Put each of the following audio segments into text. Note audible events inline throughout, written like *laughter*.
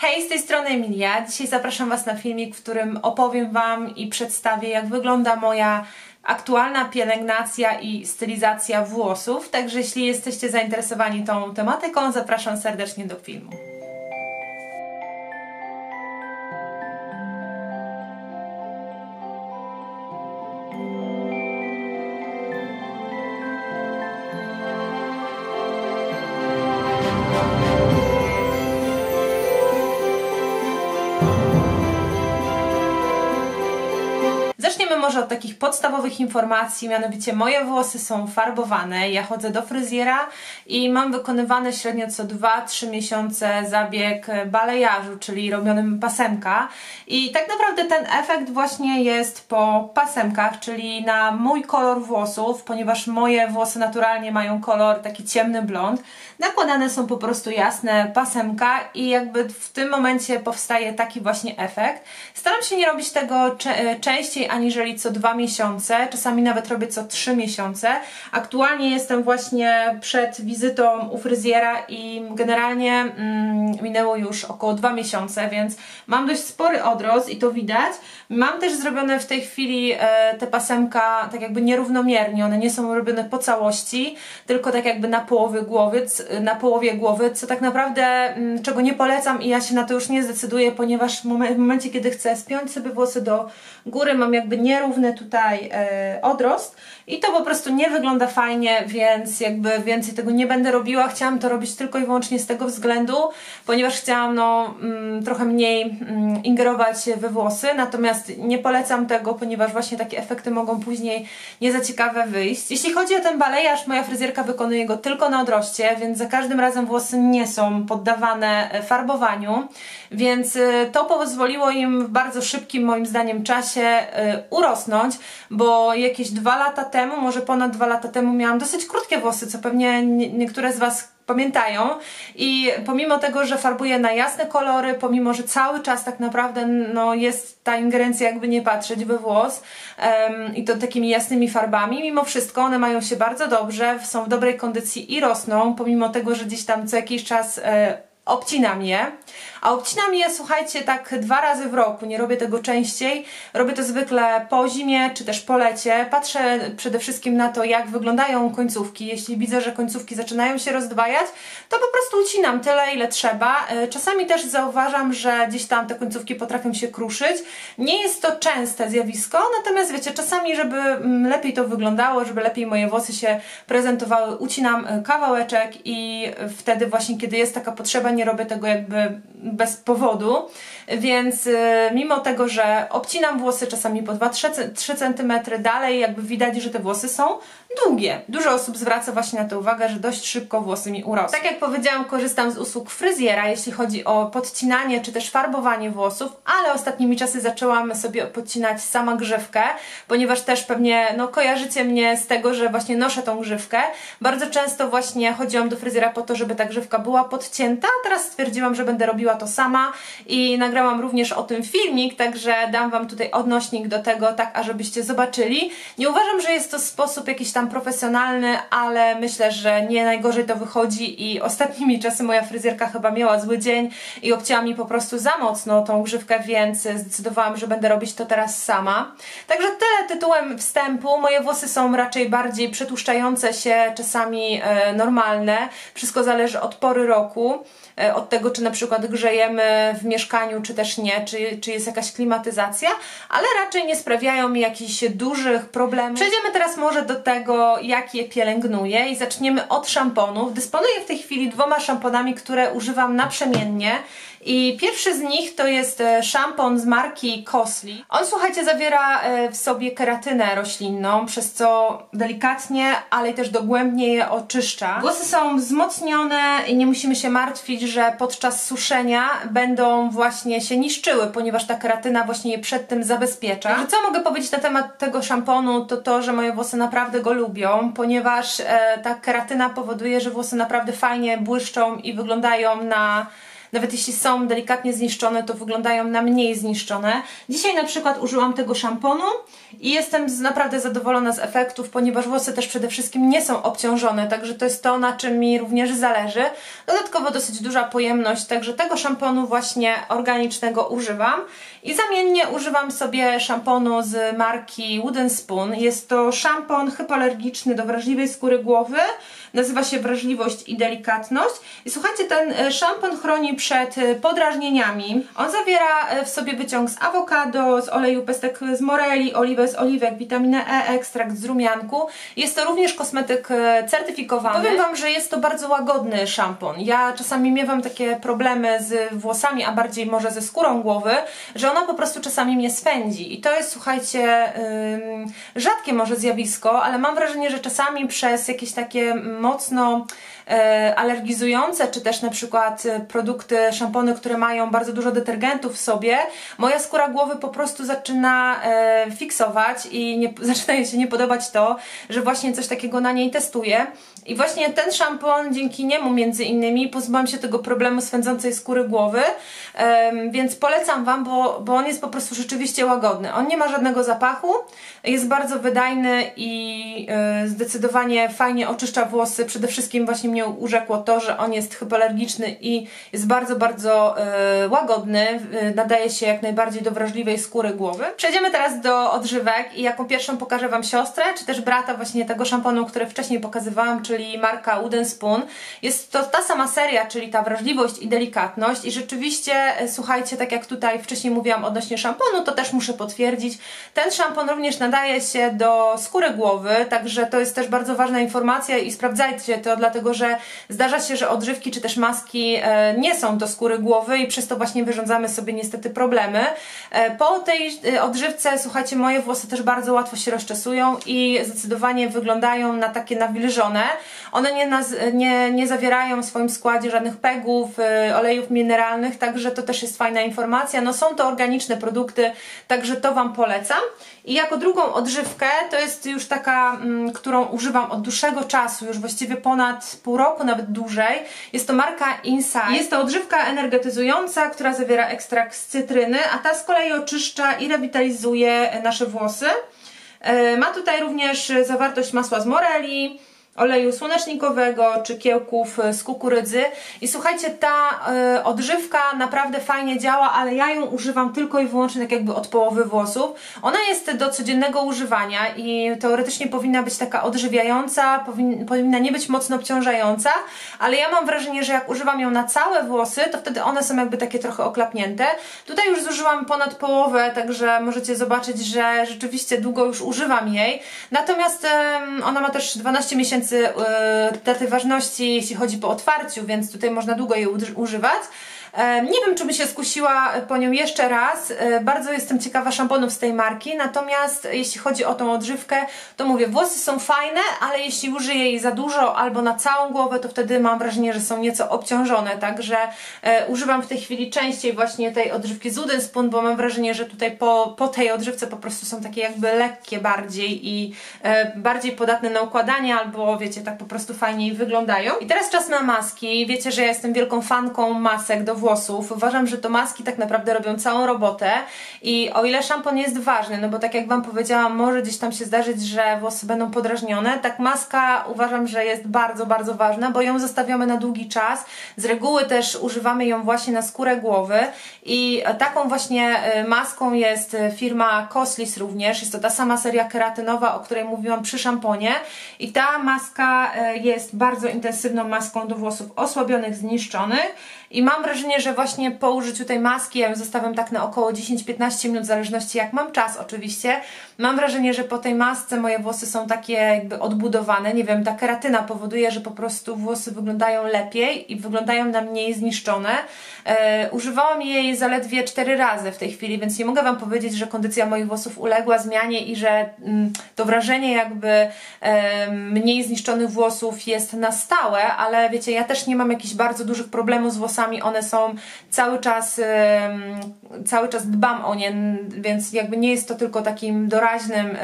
Hej, z tej strony Emilia. Dzisiaj zapraszam Was na filmik, w którym opowiem Wam i przedstawię, jak wygląda moja aktualna pielęgnacja i stylizacja włosów. Także jeśli jesteście zainteresowani tą tematyką, zapraszam serdecznie do filmu. Może od takich podstawowych informacji, mianowicie moje włosy są farbowane, ja chodzę do fryzjera i mam wykonywany średnio co 2-3 miesiące zabieg balejażu, czyli robionym pasemka i tak naprawdę ten efekt właśnie jest po pasemkach, czyli na mój kolor włosów, ponieważ moje włosy naturalnie mają kolor taki ciemny blond, nakładane są po prostu jasne pasemka i jakby w tym momencie powstaje taki właśnie efekt. Staram się nie robić tego częściej aniżeli co dwa miesiące, czasami nawet robię co trzy miesiące. Aktualnie jestem właśnie przed wizytą u fryzjera i generalnie mm, minęło już około dwa miesiące, więc mam dość spory odrost i to widać. Mam też zrobione w tej chwili e, te pasemka tak jakby nierównomiernie, one nie są robione po całości, tylko tak jakby na połowie głowy, na połowie głowy, co tak naprawdę mm, czego nie polecam i ja się na to już nie zdecyduję, ponieważ w momencie, kiedy chcę spiąć sobie włosy do góry, mam jakby nierówny tutaj e, odrost i to po prostu nie wygląda fajnie, więc jakby więcej tego nie będę robiła. Chciałam to robić tylko i wyłącznie z tego względu, ponieważ chciałam no, mm, trochę mniej mm, ingerować we włosy, natomiast nie polecam tego, ponieważ właśnie takie efekty mogą później nie za ciekawe wyjść. Jeśli chodzi o ten balejarz, moja fryzjerka wykonuje go tylko na odroście, więc za każdym razem włosy nie są poddawane e, farbowaniu, więc e, to pozwoliło im w bardzo szybkim moim zdaniem czasie e, urosnąć, bo jakieś dwa lata temu, może ponad dwa lata temu miałam dosyć krótkie włosy, co pewnie niektóre z Was pamiętają. I pomimo tego, że farbuję na jasne kolory, pomimo, że cały czas tak naprawdę no, jest ta ingerencja jakby nie patrzeć we włos um, i to takimi jasnymi farbami, mimo wszystko one mają się bardzo dobrze, są w dobrej kondycji i rosną, pomimo tego, że gdzieś tam co jakiś czas e, obcinam je, a obcinam je, słuchajcie, tak dwa razy w roku, nie robię tego częściej, robię to zwykle po zimie, czy też po lecie, patrzę przede wszystkim na to, jak wyglądają końcówki, jeśli widzę, że końcówki zaczynają się rozdwajać, to po prostu ucinam tyle, ile trzeba, e, czasami też zauważam, że gdzieś tam te końcówki potrafią się kruszyć, nie jest to częste zjawisko, natomiast wiecie, czasami, żeby mm, lepiej to wyglądało, żeby lepiej moje włosy się prezentowały, ucinam e, kawałeczek i wtedy właśnie, kiedy jest taka potrzeba, nie robię tego jakby bez powodu, więc y, mimo tego, że obcinam włosy czasami po 2-3 cm dalej, jakby widać, że te włosy są długie. Dużo osób zwraca właśnie na to uwagę, że dość szybko włosy mi urosną. Tak jak powiedziałam, korzystam z usług fryzjera, jeśli chodzi o podcinanie czy też farbowanie włosów, ale ostatnimi czasy zaczęłam sobie podcinać sama grzywkę, ponieważ też pewnie no, kojarzycie mnie z tego, że właśnie noszę tą grzywkę. Bardzo często właśnie chodziłam do fryzjera po to, żeby ta grzywka była podcięta, teraz stwierdziłam, że będę robiła to sama i nagrałam również o tym filmik, także dam Wam tutaj odnośnik do tego, tak ażebyście zobaczyli. Nie uważam, że jest to sposób jakiś tam profesjonalny, ale myślę, że nie najgorzej to wychodzi i ostatnimi *laughs* czasy moja fryzjerka chyba miała zły dzień i obcięła mi po prostu za mocno tą grzywkę, więc zdecydowałam, że będę robić to teraz sama. Także tyle tytułem wstępu. Moje włosy są raczej bardziej przetłuszczające się, czasami e, normalne. Wszystko zależy od pory roku. E, od tego, czy na przykład grzejemy w mieszkaniu, czy też nie, czy, czy jest jakaś klimatyzacja, ale raczej nie sprawiają mi jakichś dużych problemów. Przejdziemy teraz może do tego, jak je pielęgnuję i zaczniemy od szamponów. Dysponuję w tej chwili dwoma szamponami, które używam naprzemiennie i pierwszy z nich to jest e, szampon z marki Cosly. On, słuchajcie, zawiera e, w sobie keratynę roślinną, przez co delikatnie, ale też dogłębnie je oczyszcza. Włosy są wzmocnione i nie musimy się martwić, że podczas suszenia będą właśnie się niszczyły, ponieważ ta keratyna właśnie je przed tym zabezpiecza. Także co mogę powiedzieć na temat tego szamponu, to to, że moje włosy naprawdę go lubią, ponieważ e, ta keratyna powoduje, że włosy naprawdę fajnie błyszczą i wyglądają na nawet jeśli są delikatnie zniszczone, to wyglądają na mniej zniszczone. Dzisiaj na przykład użyłam tego szamponu i jestem naprawdę zadowolona z efektów, ponieważ włosy też przede wszystkim nie są obciążone, także to jest to, na czym mi również zależy. Dodatkowo dosyć duża pojemność, także tego szamponu właśnie organicznego używam. I zamiennie używam sobie szamponu z marki Wooden Spoon. Jest to szampon hypoalergiczny do wrażliwej skóry głowy. Nazywa się Wrażliwość i Delikatność. I słuchajcie, ten e, szampon chroni przed e, podrażnieniami. On zawiera e, w sobie wyciąg z awokado, z oleju pestek z moreli, oliwę z oliwek, witaminę E, ekstrakt z rumianku. Jest to również kosmetyk certyfikowany. Powiem Wam, że jest to bardzo łagodny szampon. Ja czasami miewam takie problemy z włosami, a bardziej może ze skórą głowy, że ona po prostu czasami mnie swędzi. I to jest, słuchajcie, rzadkie może zjawisko, ale mam wrażenie, że czasami przez jakieś takie mocno E, alergizujące, czy też na przykład e, produkty, szampony, które mają bardzo dużo detergentów w sobie, moja skóra głowy po prostu zaczyna e, fiksować i nie, *laughs* zaczyna jej się nie podobać to, że właśnie coś takiego na niej testuję. I właśnie ten szampon dzięki niemu między innymi pozbyłam się tego problemu swędzącej skóry głowy, więc polecam Wam, bo, bo on jest po prostu rzeczywiście łagodny. On nie ma żadnego zapachu, jest bardzo wydajny i zdecydowanie fajnie oczyszcza włosy, przede wszystkim właśnie mnie urzekło to, że on jest hypoalergiczny i jest bardzo, bardzo yy, łagodny, yy, nadaje się jak najbardziej do wrażliwej skóry głowy. Przejdziemy teraz do odżywek i jaką pierwszą pokażę Wam siostrę, czy też brata właśnie tego szamponu, który wcześniej pokazywałam, czyli marka Wooden Spoon. Jest to ta sama seria, czyli ta wrażliwość i delikatność i rzeczywiście, yy, słuchajcie, tak jak tutaj wcześniej mówiłam odnośnie szamponu, to też muszę potwierdzić, ten szampon również nadaje się do skóry głowy, także to jest też bardzo ważna informacja i sprawdzajcie to, dlatego że zdarza się, że odżywki czy też maski e, nie są do skóry głowy i przez to właśnie wyrządzamy sobie niestety problemy. E, po tej e, odżywce, słuchajcie, moje włosy też bardzo łatwo się rozczesują i zdecydowanie wyglądają na takie nawilżone. One nie, nie, nie zawierają w swoim składzie żadnych pegów, olejów mineralnych, także to też jest fajna informacja. No są to organiczne produkty, także to Wam polecam. I jako drugą odżywkę, to jest już taka, mm, którą używam od dłuższego czasu, już właściwie ponad pół roku, nawet dłużej. Jest to marka Inside. Jest to odżywka energetyzująca, która zawiera ekstrakt z cytryny, a ta z kolei oczyszcza i rewitalizuje nasze włosy. E, ma tutaj również zawartość masła z moreli, oleju słonecznikowego czy kiełków z kukurydzy i słuchajcie, ta y, odżywka naprawdę fajnie działa, ale ja ją używam tylko i wyłącznie tak jakby od połowy włosów. Ona jest do codziennego używania i teoretycznie powinna być taka odżywiająca, powin, powinna nie być mocno obciążająca, ale ja mam wrażenie, że jak używam ją na całe włosy, to wtedy one są jakby takie trochę oklapnięte. Tutaj już zużyłam ponad połowę, także możecie zobaczyć, że rzeczywiście długo już używam jej. Natomiast ona ma też 12 miesięcy miesięcy daty ważności, jeśli chodzi po otwarciu, więc tutaj można długo jej używać. Nie wiem, czy bym się skusiła po nią jeszcze raz. E, bardzo jestem ciekawa szamponów z tej marki, natomiast jeśli chodzi o tą odżywkę, to mówię, włosy są fajne, ale jeśli użyję jej za dużo albo na całą głowę, to wtedy mam wrażenie, że są nieco obciążone, także e, używam w tej chwili częściej właśnie tej odżywki z Wooden Spoon, bo mam wrażenie, że tutaj po, po tej odżywce po prostu są takie jakby lekkie bardziej i e, bardziej podatne na układanie, albo wiecie, tak po prostu fajniej wyglądają. I teraz czas na maski. Wiecie, że ja jestem wielką fanką masek do włosów. Uważam, że to maski tak naprawdę robią całą robotę i o ile szampon jest ważny, no bo tak jak Wam powiedziałam, może gdzieś tam się zdarzyć, że włosy będą podrażnione, tak maska uważam, że jest bardzo, bardzo ważna, bo ją zostawiamy na długi czas. Z reguły też używamy ją właśnie na skórę głowy i taką właśnie y, maską jest firma Coslis również. Jest to ta sama seria keratynowa, o której mówiłam przy szamponie i ta maska y, jest bardzo intensywną maską do włosów osłabionych, zniszczonych i mam wrażenie, że właśnie po użyciu tej maski, ja ją zostawiam tak na około 10-15 minut, w zależności jak mam czas oczywiście, mam wrażenie, że po tej masce moje włosy są takie jakby odbudowane, nie wiem, ta keratyna powoduje, że po prostu włosy wyglądają lepiej i wyglądają na mniej zniszczone. E, używałam jej zaledwie 4 razy w tej chwili, więc nie mogę Wam powiedzieć, że kondycja moich włosów uległa zmianie i że mm, to wrażenie jakby e, mniej zniszczonych włosów jest na stałe, ale wiecie, ja też nie mam jakichś bardzo dużych problemów z włosami, włosami, one są cały czas, cały czas dbam o nie, więc jakby nie jest to tylko takim doraźnym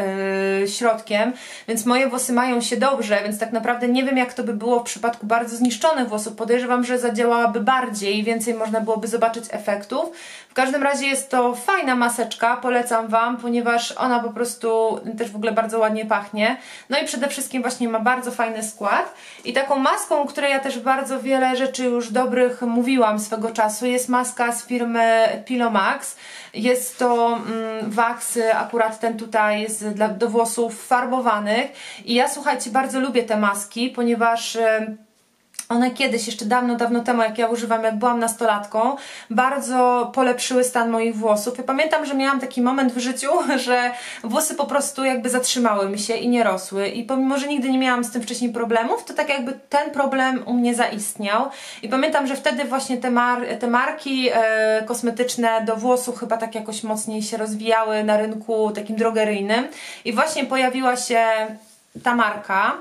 e, środkiem, więc moje włosy mają się dobrze, więc tak naprawdę nie wiem jak to by było w przypadku bardzo zniszczonych włosów. Podejrzewam, że zadziałałaby bardziej, więcej można byłoby zobaczyć efektów. W każdym razie jest to fajna maseczka, polecam Wam, ponieważ ona po prostu też w ogóle bardzo ładnie pachnie. No i przede wszystkim właśnie ma bardzo fajny skład. I taką maską, której ja też bardzo wiele rzeczy już dobrych mówiłam swego czasu, jest maska z firmy Pilomax. Jest to mm, wax, akurat ten tutaj jest dla, do włosów farbowanych. I ja słuchajcie, bardzo lubię te maski, ponieważ... Yy, one kiedyś, jeszcze dawno, dawno temu, jak ja używam, jak byłam nastolatką, bardzo polepszyły stan moich włosów. Ja pamiętam, że miałam taki moment w życiu, *laughs* że włosy po prostu jakby zatrzymały mi się i nie rosły. I pomimo, że nigdy nie miałam z tym wcześniej problemów, to tak jakby ten problem u mnie zaistniał. I pamiętam, że wtedy właśnie te, mar te marki e, kosmetyczne do włosów chyba tak jakoś mocniej się rozwijały na rynku takim drogeryjnym. I właśnie pojawiła się ta marka.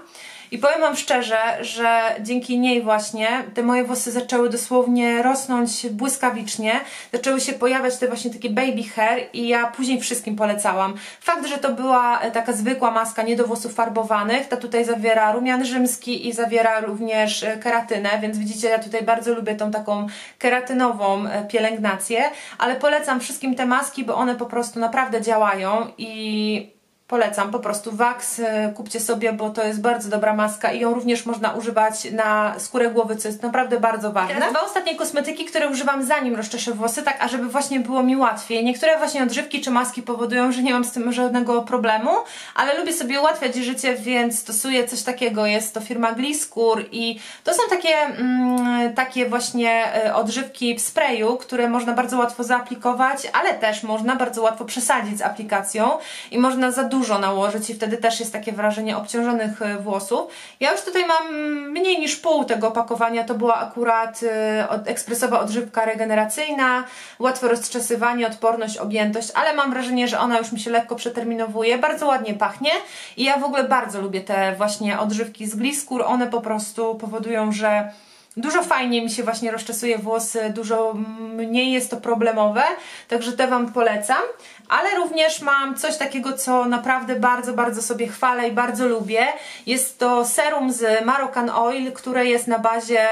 I powiem Wam szczerze, że dzięki niej właśnie te moje włosy zaczęły dosłownie rosnąć błyskawicznie, zaczęły się pojawiać te właśnie takie baby hair i ja później wszystkim polecałam. Fakt, że to była e, taka zwykła maska, nie do włosów farbowanych, ta tutaj zawiera rumian rzymski i zawiera również e, keratynę, więc widzicie, ja tutaj bardzo lubię tą taką keratynową e, pielęgnację, ale polecam wszystkim te maski, bo one po prostu naprawdę działają i polecam po prostu Wax, e, kupcie sobie, bo to jest bardzo dobra maska i ją również można używać na skórę głowy, co jest naprawdę bardzo ważne. Teraz dwa ostatnie kosmetyki, które używam zanim rozczeszę włosy, tak ażeby właśnie było mi łatwiej. Niektóre właśnie odżywki czy maski powodują, że nie mam z tym żadnego problemu, ale lubię sobie ułatwiać życie, więc stosuję coś takiego. Jest to firma Gliskur i to są takie, mm, takie właśnie e, odżywki w sprayu, które można bardzo łatwo zaaplikować, ale też można bardzo łatwo przesadzić z aplikacją i można za dużo dużo nałożyć i wtedy też jest takie wrażenie obciążonych e, włosów. Ja już tutaj mam mniej niż pół tego opakowania, to była akurat e, ekspresowa odżywka regeneracyjna, łatwe rozczesywanie, odporność, objętość, ale mam wrażenie, że ona już mi się lekko przeterminowuje, bardzo ładnie pachnie i ja w ogóle bardzo lubię te właśnie odżywki z Gliskur, one po prostu powodują, że Dużo fajniej mi się właśnie rozczesuje włosy, dużo mniej jest to problemowe, także te Wam polecam ale również mam coś takiego, co naprawdę bardzo, bardzo sobie chwalę i bardzo lubię. Jest to serum z Marocan Oil, które jest na bazie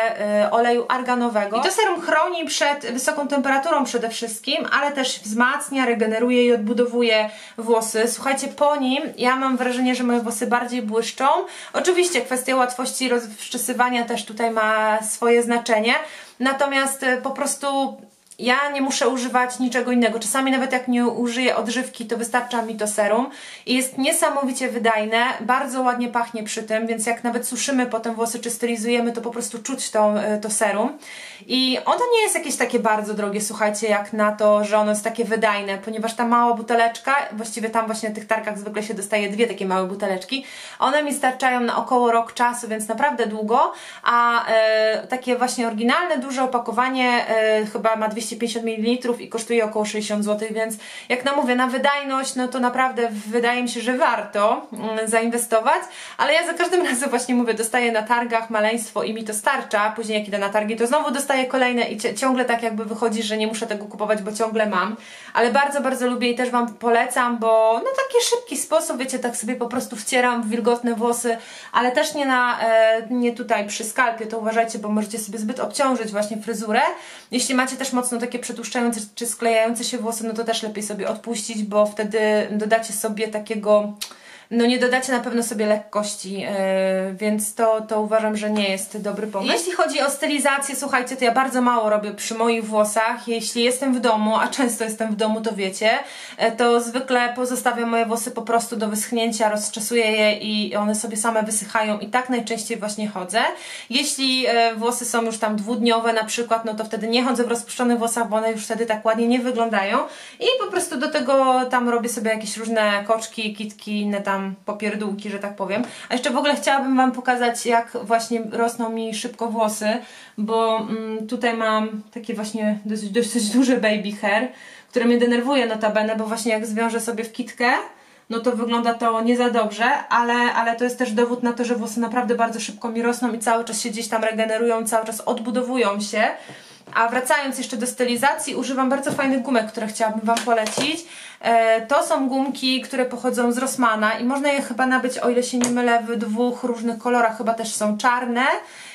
y, oleju arganowego. I to serum chroni przed wysoką temperaturą przede wszystkim, ale też wzmacnia, regeneruje i odbudowuje włosy. Słuchajcie, po nim ja mam wrażenie, że moje włosy bardziej błyszczą. Oczywiście kwestia łatwości rozczesywania też tutaj ma swoje znaczenie, natomiast y, po prostu ja nie muszę używać niczego innego. Czasami nawet jak nie użyję odżywki, to wystarcza mi to serum i jest niesamowicie wydajne, bardzo ładnie pachnie przy tym, więc jak nawet suszymy potem włosy czy stylizujemy, to po prostu czuć to, e, to serum. I ono nie jest jakieś takie bardzo drogie, słuchajcie, jak na to, że ono jest takie wydajne, ponieważ ta mała buteleczka, właściwie tam właśnie na tych targach zwykle się dostaje dwie takie małe buteleczki, one mi starczają na około rok czasu, więc naprawdę długo, a e, takie właśnie oryginalne, duże opakowanie e, chyba ma 200 250 ml i kosztuje około 60 zł, więc jak na mówię, na wydajność, no to naprawdę wydaje mi się, że warto mm, zainwestować, ale ja za każdym *laughs* razem właśnie mówię, dostaję na targach maleństwo i mi to starcza, później jak idę na targi, to znowu dostaję kolejne i ciągle tak jakby wychodzi, że nie muszę tego kupować, bo ciągle mam, ale bardzo, bardzo lubię i też Wam polecam, bo no taki szybki sposób, wiecie, tak sobie po prostu wcieram w wilgotne włosy, ale też nie na, e, nie tutaj przy skalpie, to uważajcie, bo możecie sobie zbyt obciążyć właśnie fryzurę. Jeśli macie też mocno takie przetłuszczające czy sklejające się włosy, no to też lepiej sobie odpuścić, bo wtedy dodacie sobie takiego no nie dodacie na pewno sobie lekkości, yy, więc to, to uważam, że nie jest dobry pomysł. Jeśli chodzi o stylizację, słuchajcie, to ja bardzo mało robię przy moich włosach. Jeśli jestem w domu, a często jestem w domu, to wiecie, yy, to zwykle pozostawiam moje włosy po prostu do wyschnięcia, rozczesuję je i one sobie same wysychają i tak najczęściej właśnie chodzę. Jeśli yy, włosy są już tam dwudniowe na przykład, no to wtedy nie chodzę w rozpuszczonych włosach, bo one już wtedy tak ładnie nie wyglądają i po prostu do tego tam robię sobie jakieś różne koczki, kitki, inne tam popierdółki, że tak powiem. A jeszcze w ogóle chciałabym Wam pokazać, jak właśnie rosną mi szybko włosy, bo mm, tutaj mam takie właśnie dosyć, dosyć duże baby hair, które mnie denerwuje notabene, bo właśnie jak zwiążę sobie w kitkę, no to wygląda to nie za dobrze, ale, ale to jest też dowód na to, że włosy naprawdę bardzo szybko mi rosną i cały czas się gdzieś tam regenerują, cały czas odbudowują się. A wracając jeszcze do stylizacji, używam bardzo fajnych gumek, które chciałabym Wam polecić. E, to są gumki, które pochodzą z Rossmana i można je chyba nabyć, o ile się nie mylę, w dwóch różnych kolorach, chyba też są czarne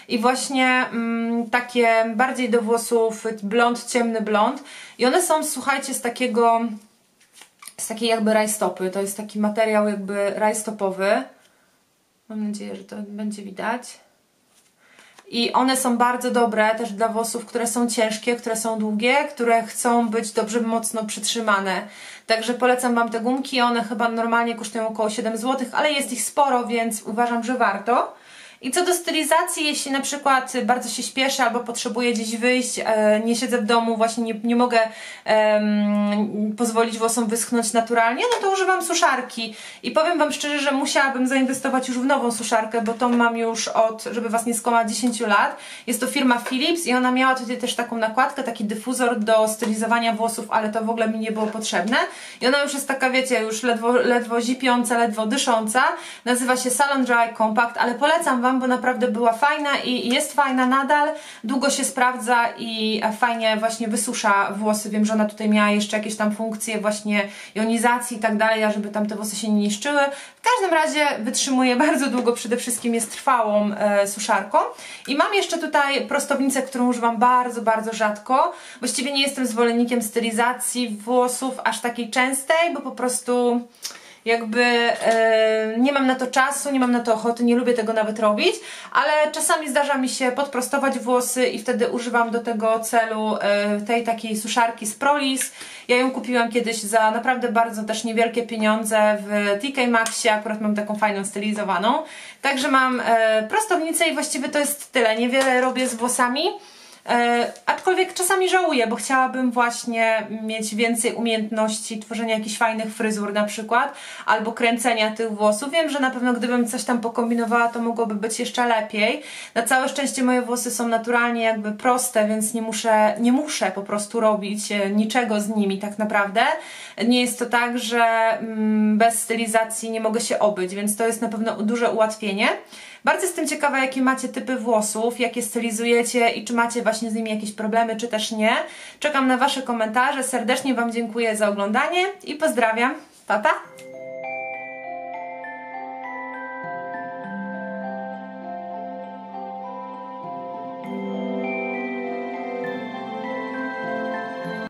i właśnie mm, takie bardziej do włosów blond, ciemny blond. I one są, słuchajcie, z takiego z takiej jakby rajstopy, to jest taki materiał jakby rajstopowy. Mam nadzieję, że to będzie widać i one są bardzo dobre też dla włosów, które są ciężkie, które są długie, które chcą być dobrze mocno przytrzymane. Także polecam Wam te gumki, one chyba normalnie kosztują około 7 zł, ale jest ich sporo, więc uważam, że warto. I co do stylizacji, jeśli na przykład bardzo się śpieszę albo potrzebuję gdzieś wyjść, e, nie siedzę w domu, właśnie nie, nie mogę pozwolić włosom wyschnąć naturalnie, no to używam suszarki. I powiem Wam szczerze, że musiałabym zainwestować już w nową suszarkę, bo tą mam już od, żeby Was nie skłamać, 10 lat. Jest to firma Philips i ona miała tutaj też taką nakładkę, taki dyfuzor do stylizowania włosów, ale to w ogóle mi nie było potrzebne. I ona już jest taka, wiecie, już ledwo, ledwo zipiąca, ledwo dysząca. Nazywa się Salon Dry Compact, ale polecam Wam, bo naprawdę była fajna i jest fajna nadal, długo się sprawdza i fajnie właśnie wysusza włosy. Wiem, że ona tutaj miała jeszcze jakieś tam funkcje właśnie jonizacji i tak dalej, żeby tam te włosy się nie niszczyły. W każdym razie wytrzymuje *laughs* bardzo długo, przede wszystkim jest trwałą e, suszarką. I mam jeszcze tutaj prostownicę, którą używam bardzo, bardzo rzadko. Właściwie nie jestem zwolennikiem stylizacji włosów aż takiej częstej, bo po prostu jakby e, nie mam na to czasu, nie mam na to ochoty, nie lubię tego nawet robić, ale czasami zdarza mi się podprostować włosy i wtedy używam do tego celu e, tej takiej suszarki z Prolis. Ja ją kupiłam kiedyś za naprawdę bardzo też niewielkie pieniądze w TK Maxie, akurat mam taką fajną stylizowaną. Także mam e, prostownicę i właściwie to jest tyle. Niewiele robię z włosami. E, aczkolwiek czasami żałuję, bo chciałabym właśnie mieć więcej umiejętności tworzenia jakichś fajnych fryzur na przykład, albo kręcenia tych włosów. Wiem, że na pewno gdybym coś tam pokombinowała, to mogłoby być jeszcze lepiej. Na całe szczęście moje włosy są naturalnie jakby proste, więc nie muszę, nie muszę po prostu robić e, niczego z nimi tak naprawdę. Nie jest to tak, że mm, bez stylizacji nie mogę się obyć, więc to jest na pewno duże ułatwienie. Bardzo jestem ciekawa, jakie macie typy włosów, jakie stylizujecie i czy macie właśnie z nimi jakieś problemy, czy też nie. Czekam na Wasze komentarze. Serdecznie Wam dziękuję za oglądanie i pozdrawiam. Pa, pa!